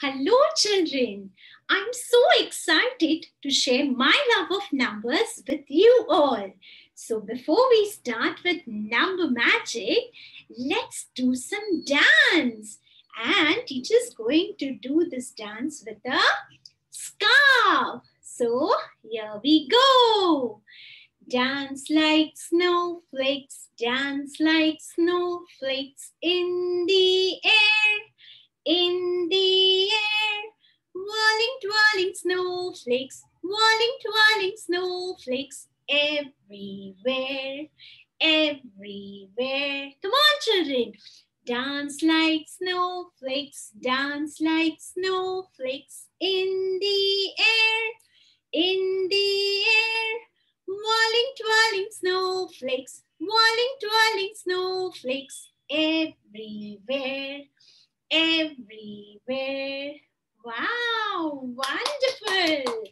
Hello, children. I'm so excited to share my love of numbers with you all. So, before we start with number magic, let's do some dance. And teacher's going to do this dance with a scarf. So, here we go. Dance like snowflakes, dance like snowflakes in the air, snowflakes, whirling, twirling snowflakes everywhere, everywhere. Come on, children. Dance like snowflakes, dance like snowflakes in the air, in the air. Whirling, twirling snowflakes, whirling, twirling snowflakes everywhere, everywhere. Wow, wonderful.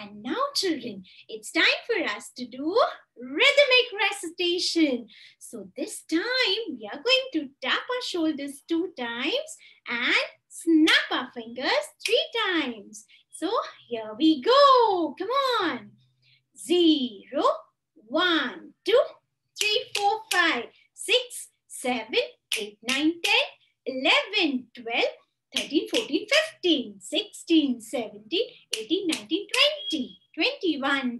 And now, children, it's time for us to do rhythmic recitation. So this time, we are going to tap our shoulders two times and snap our fingers three times. So here we go. Come on. Zero, one, two, three, four, five, six, seven, eight, nine, ten, eleven, twelve, 13, 14, 15, 16, 17, 18, 19, 20, 21,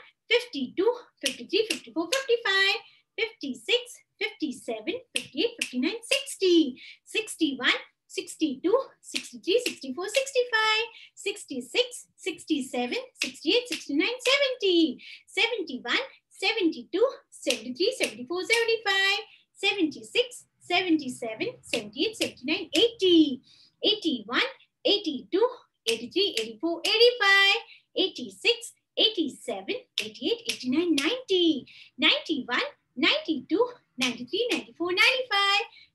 87, 88, 89, 90, 91, 92, 93, 94, 95,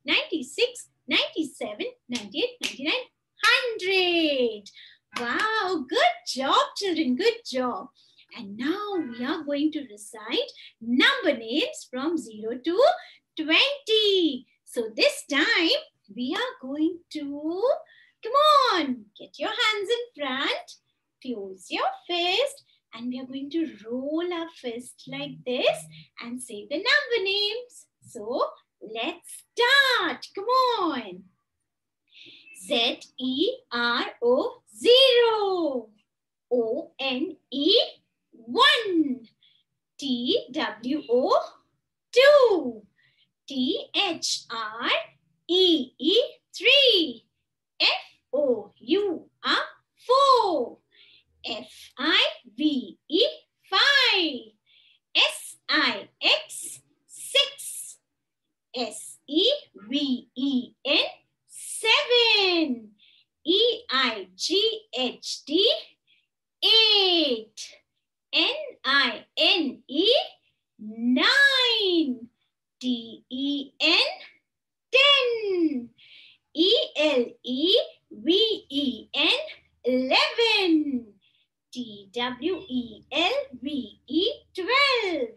96, 97, 98, 99, 100. Wow, good job, children, good job. And now we are going to recite number names from 0 to 20. So this time we are going to, come on, get your hands in front, close your fist, and we are going to roll our fist like this and say the number names. So let's start. Come on. Z E R O zero. O N E one. T W O two. T H R E E three. F O U R four. F I V E five. S I X six. S E V E N seven. E I G H T eight. N I N E nine. T E N ten. E L E V E N eleven. T W E L V E twelve.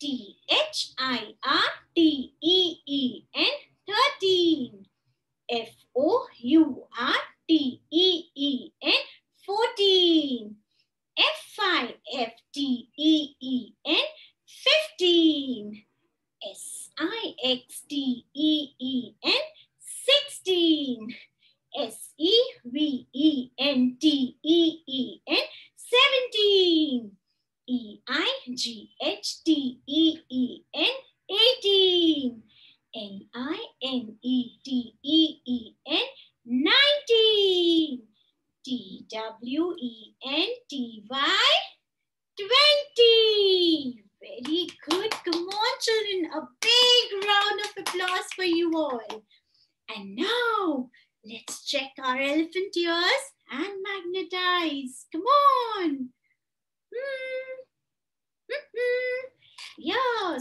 T H I R T E E N thirteen. F O U R T E E N fourteen. F I F T E E N fifteen. S I X T E E N sixteen. S E V E N T E E N seventeen. E I G H T E E N eighteen. N I N E T E E N nineteen. T W E N T Y twenty. Very good. Come on, children. A big round of applause for you all. And now Let's check our elephant ears and magnetize. Come on. Hmm. Hmm.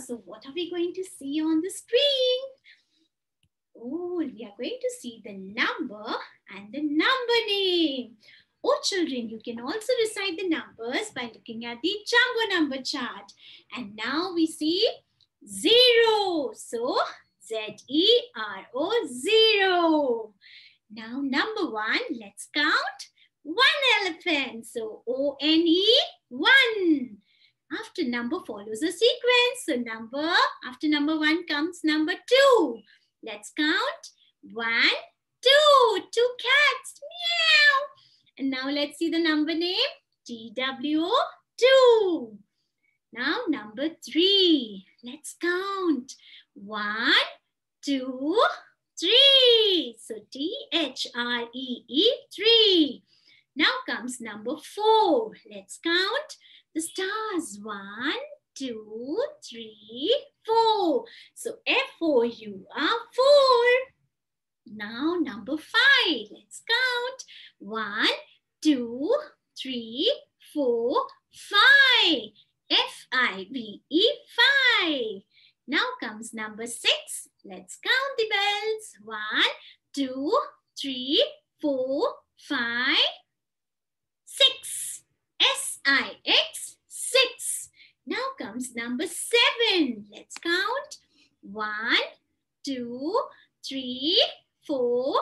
So what are we going to see on the screen? Oh, we are going to see the number and the number name. Oh, children, you can also recite the numbers by looking at the jumbo number chart. And now we see zero. So, Z-E-R-O, zero. Now, number one, let's count one elephant. So, O-N-E, one. After number follows a sequence. So, number, after number one comes number two. Let's count one, two, two cats, meow. And now let's see the number name, TWO2. Now number three, let's count. One, two, three. So T-H-R-E-E, three. Now comes number four. Let's count the stars. One, two, three, four. So F-O-U-R, four. Now number five. Let's count. One, two, three, four, five. F-I-V-E, five. Now comes number six. Let's count the bells. One, two, three, four, five, six. S-I-X, six. Now comes number seven. Let's count. One, two, three, four,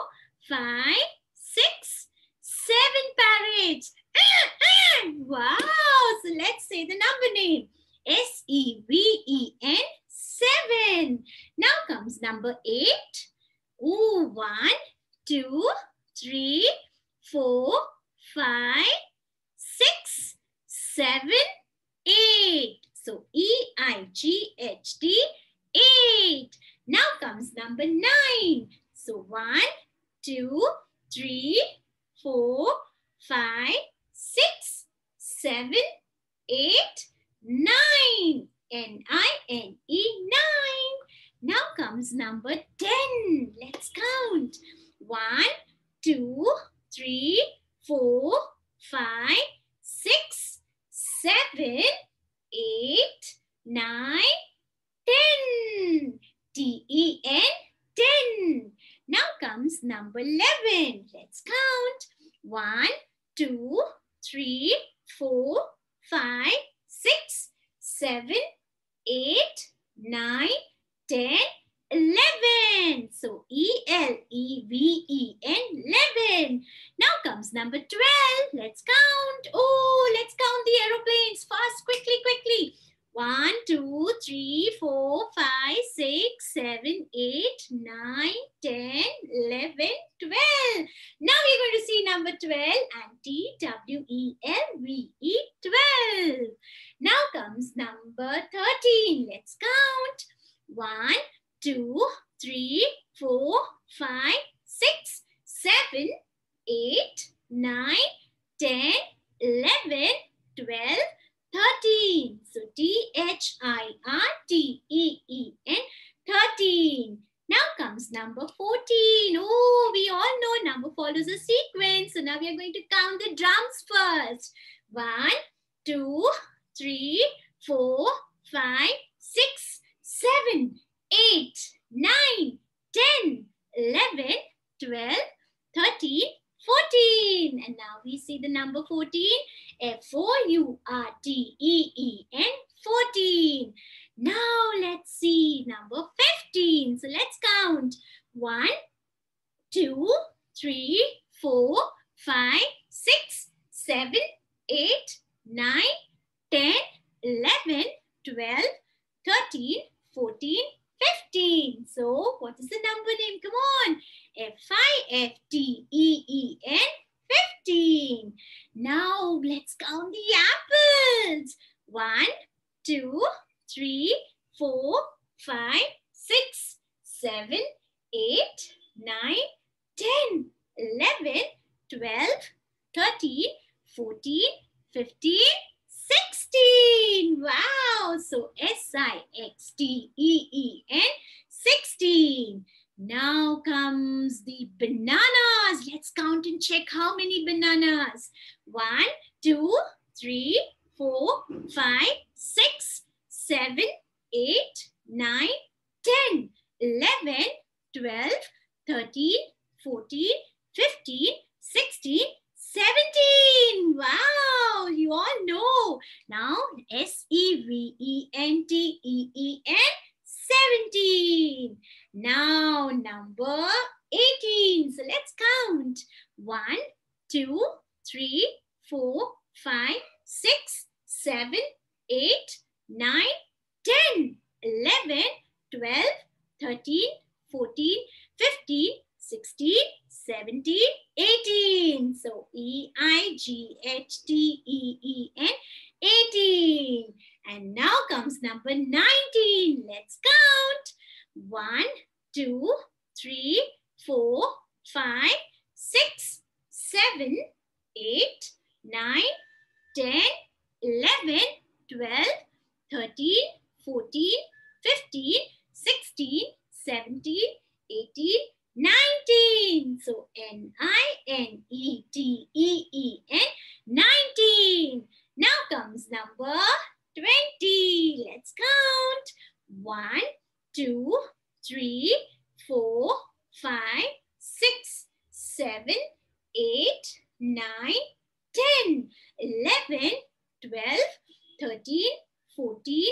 five, six, seven parrots. wow. So let's say the number name. S-E-V-E-N, seven. Now comes number eight. Ooh, one, two, three, four, five, six, seven, eight. So E-I-G-H-T, eight. Now comes number nine. So one, two, three, four, five, six, seven, eight, nine. N-I-N-E, nine. Now comes number 10. Let's count. One, two, three, four, five, six, seven, eight, nine, ten. T-E-N, ten. Now comes number 11. Let's count. One, two, three, four, five, six, seven, eight, nine, ten, eleven. So E-L-E-V-E-N, eleven. Now comes number 12. Let's count. Oh, let's count the aeroplanes fast, quickly, quickly. 1, 2, 3, 4, 5, 6, 7, 8, 9, 10, 11, 12. Now we're going to see number 12 and T, W, E, L, V, E, 12. Now comes number 13. Let's count. 1, 2, 3, 4, 5, 11, 12, 13, 14. And now we see the number 14. F-O-U-R-T-E-E-N, 14. Now let's see number 15. So let's count. 1, 2, 3, 4, 5, 6, 7, 8, 9, 10, 11, 12, 13, 14, 15. So what is the number name? Come on. F-I-F-T-E-E-N, 15. Now let's count the apples. One, two, three, four, five, six, seven, eight, nine, ten, eleven, twelve, thirteen, fourteen, fifteen, sixteen. Wow. So S-I-X-T-E-E-N, 16. Now comes the bananas. Let's count and check how many bananas. One, two, three, four, five, six, seven, 8, 9, 10, 11, 12, 13, 14, 15, 16, 17. Wow, you all know. Now, S-E-V-E-N-T-E-E-N, 17. Now, number 18. So let's count. 1, 2, 3, 4, 5, 6, 7, 8, 9, 10, 11, 12, 13, 14, 15, 16, 17, 18. So E-I-G-H-T-E-E-N, 18. And now comes number 19. Let's count. 1, 2, 3, 4, 5, 6, 7, 8, 9, 10, 11, 12, 13, 14, 15, 16, 17, 18, 19. So N-I-N-E-T-E-E-N, 19. Now comes number 20. Let's count. 1, 2, 3, 4, 5, 6, 7, 8, 9, 10, 11, 12, 13, 14,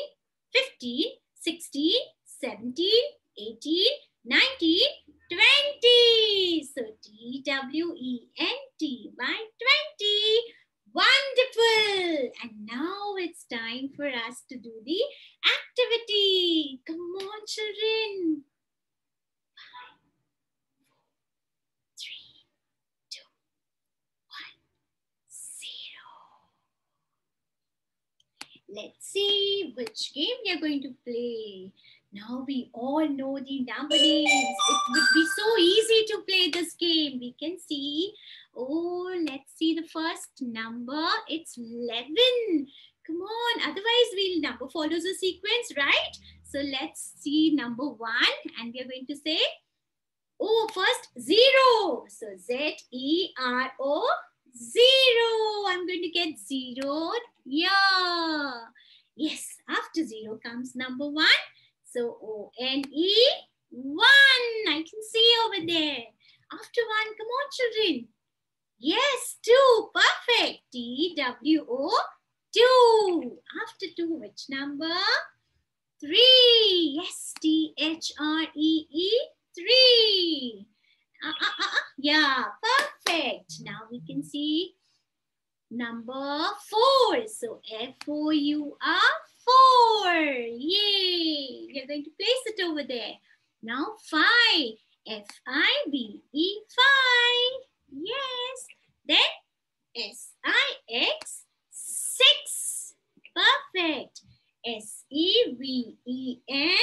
15, 16, 17, 18, 19, 20. So T-W-E-N-T by 20. Wonderful. And now it's time for us to do the activity. Come on, children. Five, four, three, two, one, zero. Let's see which game we are going to play. Now we all know the number names. It would be so easy to play this game. We can see. Oh, let's see the first number. It's 11. Come on. Otherwise, we'll number follows a sequence, right? So let's see number one. And we are going to say, oh, first zero. So Z-E-R-O, zero. I'm going to get zero. Yeah. Yes, after zero comes number one. So O-N-E, one. I can see over there. After one, come on, children. Yes, two. Perfect. T-W-O, two. After two, which number? Three. Yes, T-H-R-E-E, three. Uh, uh, uh, yeah, perfect. Now we can see number four. So F-O-U-R, four. Yay. Are going to place it over there. Now five. F-I-V-E, five. Yes. Then S-I-X, six. Perfect. S-E-V-E-N,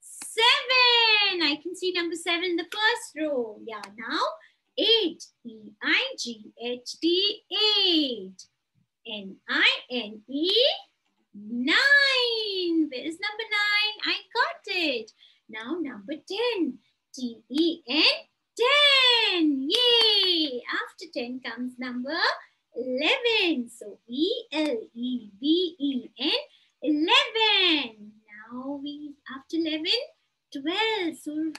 seven. I can see number seven in the first row. Yeah, now eight. E-I-G-H-T, eight. N-I-N-E, nine. Where is number nine? I got it. Now number 10. T-E-N, 10. Yay. After 10 comes number 11. So E-L-E-V-E-N, 11. Now we, after 11, 12. So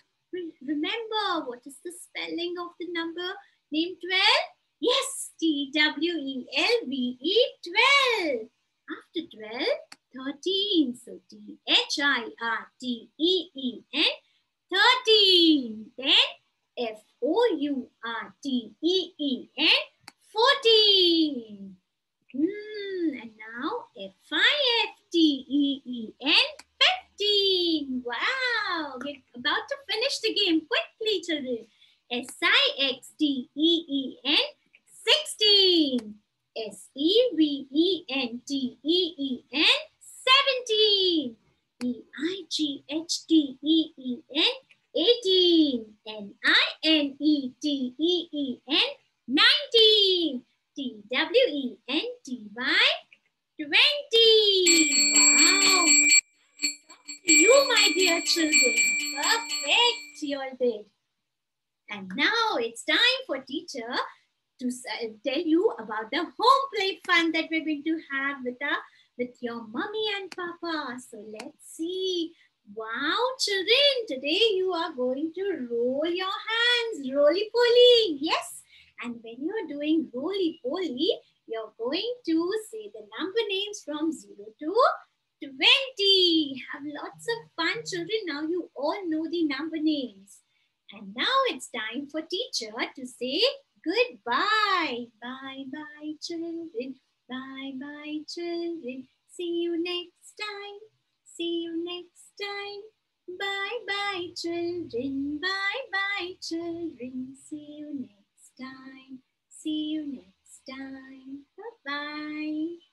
remember, what is the spelling of the number name 12? Yes, T-W-E-L-V-E, 12. After 12, 13. So T-H-I-R-T-E-E-N, 13. Then F-O-U-R-T-E-E-N, 14. Hmm, and now F-I-F-T-E-E-N, 15. Wow, we're about to finish the game quickly, children. S-I-X-T-E-E-N, 16. S-E-V-E-N-T-E-E-N, 17. E-I-G-H-T-E-E-N, 18. N-I-N-E-T-E-E-N, 19. T-W-E-N-T-Y, 20. Wow. You, my dear children. Perfect, you all did. And now it's time for teacher to uh, tell you about the home play fun that we're going to have with our with your mommy and papa. So let's see. Wow, children, today you are going to roll your hands, roly-poly. Yes, and when you're doing roly-poly, you're going to say the number names from 0 to 20. Have lots of fun, children. Now you all know the number names. And now it's time for teacher to say goodbye. Bye bye, children. Bye bye, children. See you next time. See you next time. Bye bye, children. Bye bye, children. See you next time. See you next time. Bye bye.